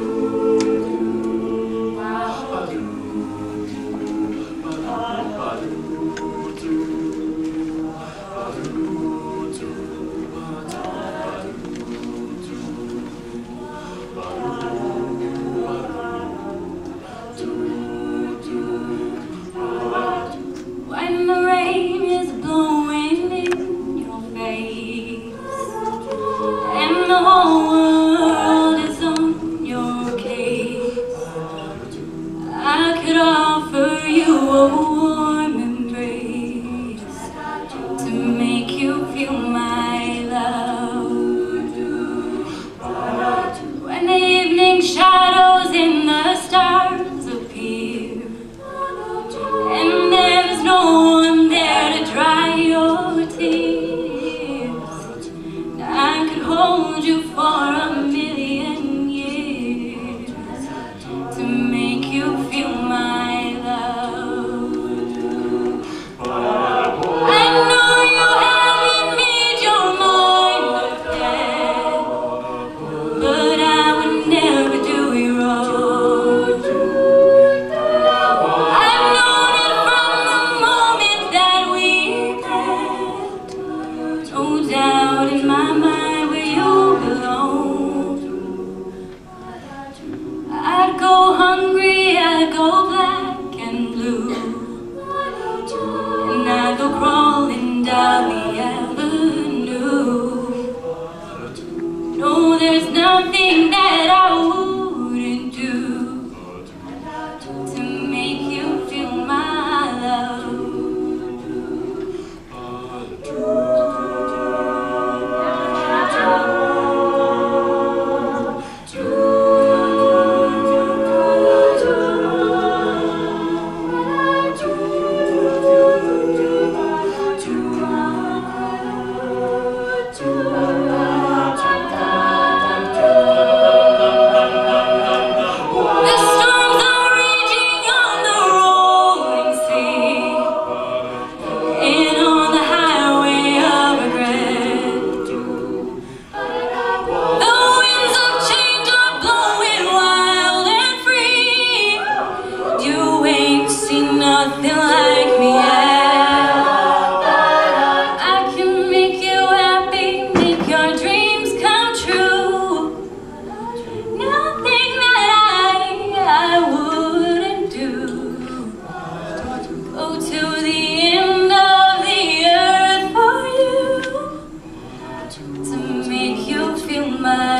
you. shadows in the stars appear. And there's no one there to dry your tears. I could hold to make you feel mine.